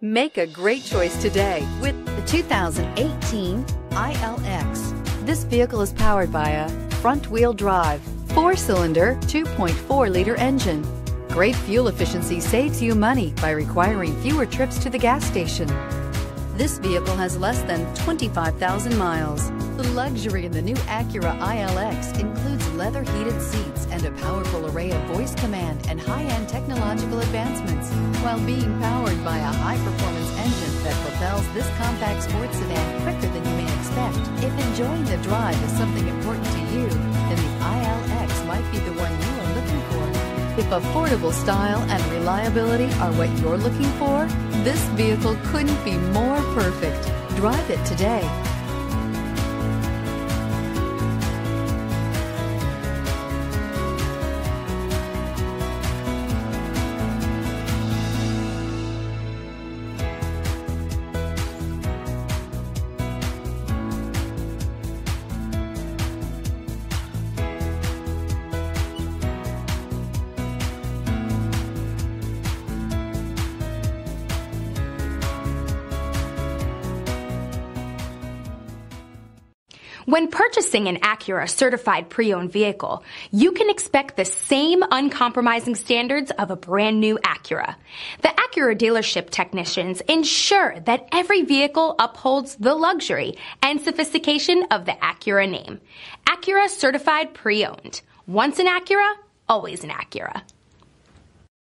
Make a great choice today with the 2018 ILX. This vehicle is powered by a front-wheel drive, four-cylinder, 2.4-liter engine. Great fuel efficiency saves you money by requiring fewer trips to the gas station. This vehicle has less than 25,000 miles. The luxury in the new Acura ILX includes leather heated seats and a powerful array of voice command and high-end technological advancements, while being powered by a high-performance engine that propels this compact sports sedan quicker than you may expect. If enjoying the drive is something important to you, then the ILX might be the one you are looking for. If affordable style and reliability are what you're looking for, this vehicle couldn't be more perfect. Drive it today. When purchasing an Acura certified pre-owned vehicle, you can expect the same uncompromising standards of a brand new Acura. The Acura dealership technicians ensure that every vehicle upholds the luxury and sophistication of the Acura name. Acura certified pre-owned. Once an Acura, always an Acura.